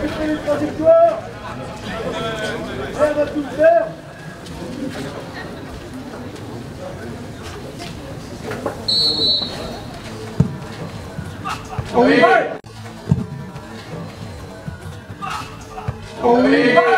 respecter les trajectoires. Rien va tout faire. On y va On y va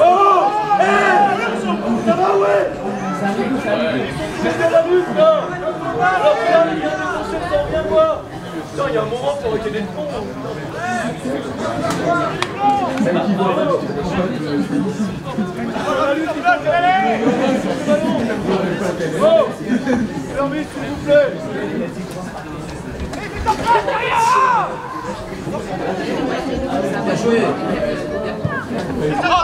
Oh Eh Ça va ouais C'était la lutte là Alors il concepteurs, viens voir il y a un moment pour arrêter d'être con Oh Fermez s'il vous plaît 아!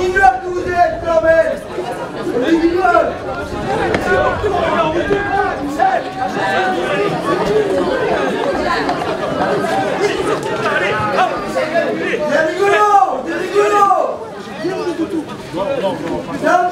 immeuble que vous êtes, fermé Tout immeuble C'est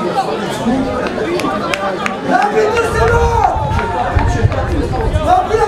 je m'en vais C'est nul, l'arbitre